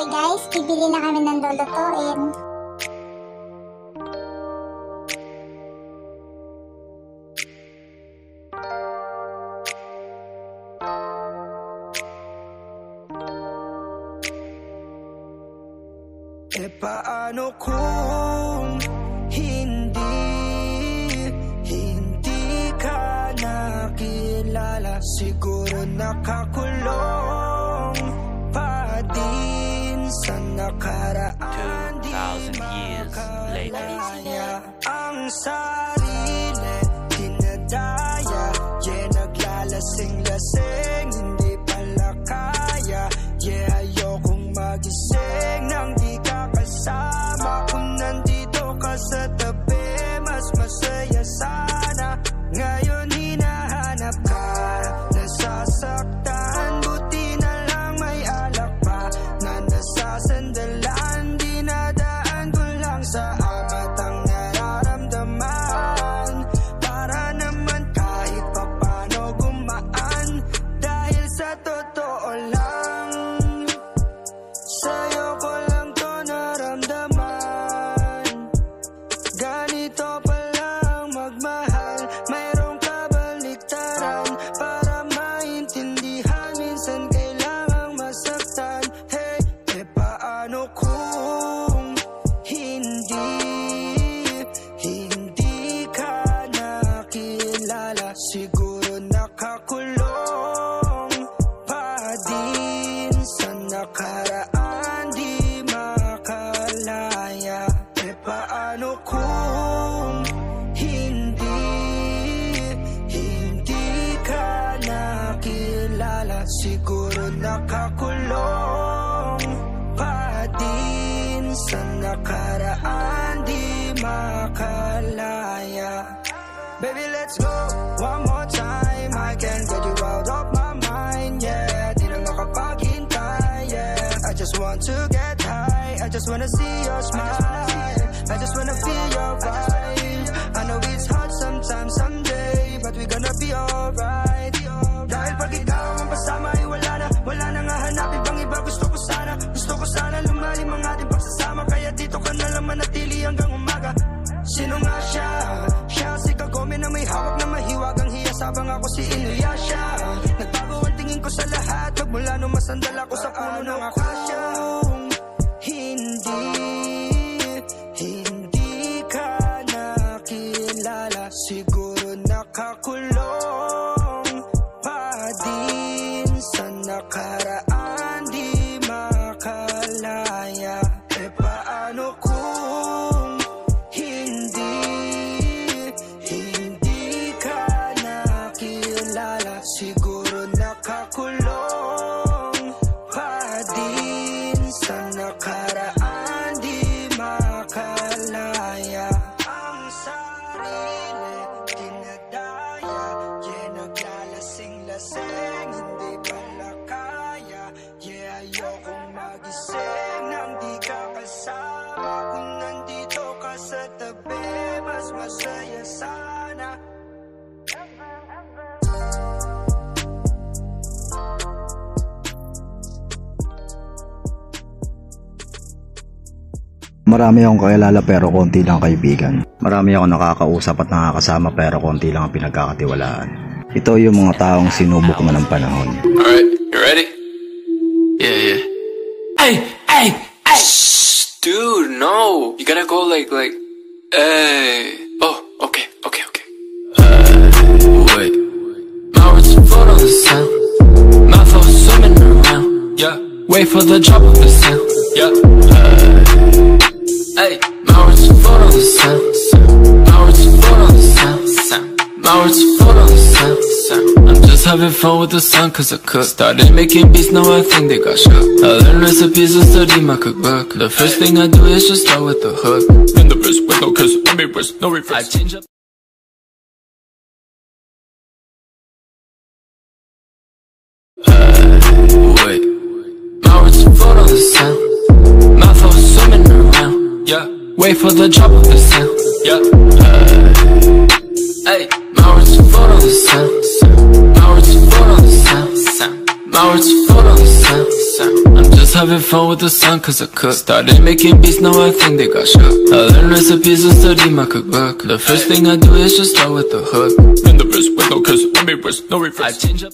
Okay guys, bibili na kami ng lulutuin. E paano kung hindi, hindi ka nakilala Siguro nakakulong 2,000 years later. ang sarili Dinadaya, yeah naglalasing-lasing Hindi pala kaya, yeah ayokong magising Nang di ka kasama Kung nandito ka sa tabi Siguro nakakulong pa din sa nakaraan Di makalaya Baby, let's go one more time. I can't get you out of my mind, yeah. Di na makapaghintay, yeah. I just want to get high. I just wanna see your smile. I just wanna feel your vibe. I know it's hard sometimes, someday, but we gonna be alright. Ang hiya Sabang ako si Inuyasha Nagbago ang tingin ko sa lahat. Magmula nung masandal ako sa puno ng akasya sa tabi Mas masaya sana Marami akong kakilala pero konti lang kaibigan. Marami akong nakakausap at nakakasama pero konti lang ang pinagkakatiwalaan. Ito yung mga taong sinubok na ng panahon. Alright, you ready? Yeah, yeah. Hey, hey, hey! Shh, dude, no. You gotta go like, like, hey. Oh, okay, okay, okay. Uh, wait. My words float on the sound. My thoughts swimming around. Yeah. Wait for the drop of the sound. Yeah. Uh, hey. My words float on the sound. My words float on the sound. sound. My words float on the sound. Sound. I'm just having fun with the sun cause I cook. Started making beats, now I think they got shook. I learned recipes and study my cookbook. The first thing I do is just start with the hook. And the verse with no curse, let me verse, no reverse. I change up. Uh, wait. My words float on the sound. My thoughts swimming around. Yeah. Wait for the drop of the sound. Yeah. Uh, having fun with the sun cause I cook. Started making beats, now I think they got shook. I learn recipes and study my cookbook. The first thing I do is just start with the hook. And the verse with no curse, let me verse, no reverse. I change up.